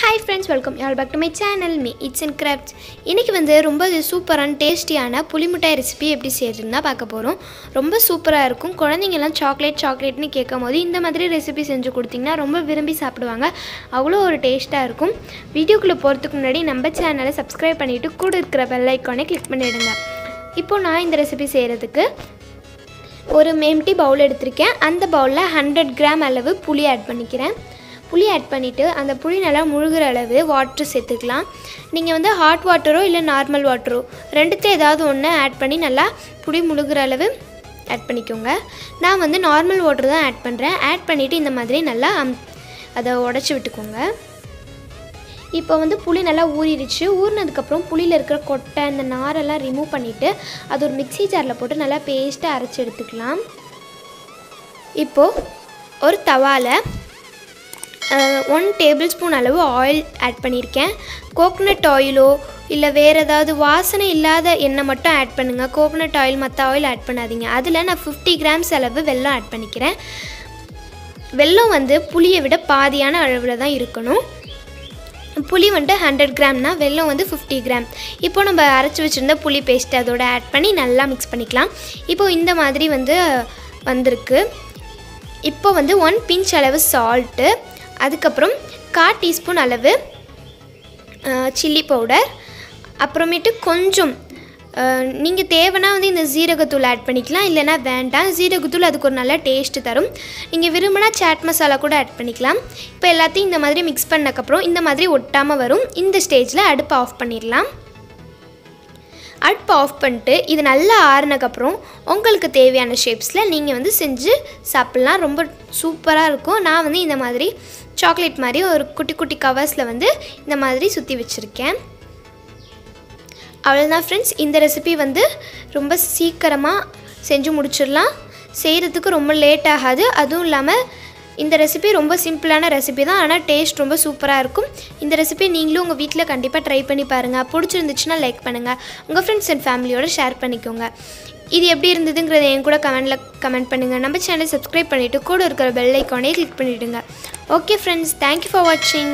Hi friends welcome y'all back to my channel me it's and crafts இன்றைக்கி வந்து ரொம்ப சூப்பரான டேஸ்டியான புளி மிட்டாய் ரெசிபி எப்படி செய்யறதுன்னு தான் பார்க்க போகிறோம் ரொம்ப சூப்பராக இருக்கும். குழந்தைங்கெல்லாம் சாக்லேட் சாக்லேட்னு கேட்கும் போது இந்த மாதிரி ரெசிபி செஞ்சு கொடுத்தீங்கன்னா ரொம்ப விரும்பி சாப்பிடுவாங்க. அவ்வளோ ஒரு டேஸ்ட்டாக இருக்கும். வீடியோக்குள்ளே போகிறதுக்கு முன்னாடி நம்ம சேனலை சப்ஸ்கிரைப் பண்ணிவிட்டு கூட இருக்கிற பெல் ஐக்கானே கிளிக் பண்ணிவிடுங்க இப்போது நான் இந்த ரெசிபி செய்கிறதுக்கு ஒரு எம்டி பவுல் எடுத்திருக்கேன். அந்த பவுலில் ஹண்ட்ரட் கிராம் அளவு புளி ஆட் பண்ணிக்கிறேன். புளி ஆட் பண்ணிவிட்டு அந்த புளி நல்லா முழுகிற அளவு வாட்ரு சேர்த்துக்கலாம். நீங்கள் வந்து ஹாட் வாட்டரோ இல்லை நார்மல் வாட்டரோ ரெண்டுத்தையும் ஏதாவது ஒன்று ஆட் பண்ணி நல்லா புளி முழுகிற அளவு ஆட் பண்ணிக்கோங்க. நான் வந்து நார்மல் வாட்டர் தான் ஆட் பண்ணுறேன் ஆட் பண்ணிவிட்டு இந்த மாதிரி நல்லா அம் அதை உடச்சி விட்டுக்கோங்க. இப்போ வந்து புளி நல்லா ஊறிடுச்சு. ஊறினதுக்கப்புறம் புளியில் இருக்கிற கொட்டை இந்த நாரெல்லாம் ரிமூவ் பண்ணிவிட்டு அது ஒரு மிக்ஸி ஜாரில் போட்டு நல்லா பேஸ்ட்டாக அரைச்சி எடுத்துக்கலாம். இப்போது ஒரு தவாவில் ஒன் டேபிள் ஸ்பூன் அளவு ஆயில் ஆட் பண்ணியிருக்கேன். கோகனட் ஆயிலோ இல்லை வேறு ஏதாவது வாசனை இல்லாத எண்ணெய் மட்டும் ஆட் பண்ணுங்கள் கோகனட் ஆயில் மற்ற ஆயில் ஆட் பண்ணாதீங்க. அதில் நான் ஃபிஃப்டி கிராம்ஸ் அளவு வெல்லம் ஆட் பண்ணிக்கிறேன். வெல்லம் வந்து புளியை விட பாதியான அளவில் தான் இருக்கணும். புளி வந்துட்டு ஹண்ட்ரட் கிராம்னா வெல்லம் வந்து ஃபிஃப்டி கிராம் இப்போ நம்ம அரைச்சி வச்சுருந்த புளி பேஸ்ட் அதோட ஆட் பண்ணி நல்லா மிக்ஸ் பண்ணிக்கலாம். இப்போது இந்த மாதிரி வந்து வந்திருக்கு. இப்போ வந்து ஒன் பிஞ்ச் அளவு சால்ட்டு அதுக்கப்புறம் கால் டீஸ்பூன் அளவு சில்லி பவுடர் அப்புறமேட்டு கொஞ்சம் நீங்கள் தேவைன்னா வந்து இந்த ஜீரகத்தூள் ஆட் பண்ணிக்கலாம் இல்லைனா வேண்டாம். ஜீரகத்தூள் அதுக்கு ஒரு நல்ல டேஸ்ட்டு தரும். நீங்கள் விரும்பினா சாட் மசாலா கூட ஆட் பண்ணிக்கலாம். இப்போ எல்லாத்தையும் இந்த மாதிரி மிக்ஸ் பண்ணக்கப்புறம் இந்த மாதிரி ஒட்டாமல் வரும். இந்த ஸ்டேஜில் அடுப்பை ஆஃப் பண்ணிடலாம். அடுப்பை ஆஃப் பண்ணிட்டு இது நல்லா ஆறுனக்கப்புறம் உங்களுக்கு தேவையான ஷேப்ஸில் நீங்கள் வந்து செஞ்சு சாப்பிட்லாம். ரொம்ப சூப்பராக இருக்கும். நான் வந்து இந்த மாதிரி சாக்லேட் மாதிரி ஒரு குட்டி குட்டி கவர்ஸில் வந்து இந்த மாதிரி சுற்றி வச்சுருக்கேன். அவ்வளோதான் ஃப்ரெண்ட்ஸ் இந்த ரெசிபி வந்து ரொம்ப சீக்கிரமாக செஞ்சு முடிச்சிடலாம். செய்கிறதுக்கு ரொம்ப லேட் ஆகாது. அதுவும் இல்லாமல் இந்த ரெசிபி ரொம்ப சிம்பிளான ரெசிபி தான் ஆனால் டேஸ்ட் ரொம்ப சூப்பராக இருக்கும். இந்த ரெசிபி நீங்களும் உங்கள் வீட்டில் கண்டிப்பாக ட்ரை பண்ணி பாருங்கள் பிடிச்சிருந்துச்சுன்னா லைக் பண்ணுங்கள் உங்கள் ஃப்ரெண்ட்ஸ் அண்ட் ஃபேமிலியோட ஷேர் பண்ணிக்கோங்க. இது எப்படி இருந்ததுங்கிறத என் கூட கமெண்டில் கமெண்ட் பண்ணுங்கள் நம்ம சேனலை சப்ஸ்கிரைப் பண்ணிவிட்டு கூட இருக்கிற பெல் ஐக்கானே கிளிக் பண்ணிவிடுங்க ஓகே ஃப்ரெண்ட்ஸ் தேங்க்யூ ஃபார் வாட்சிங்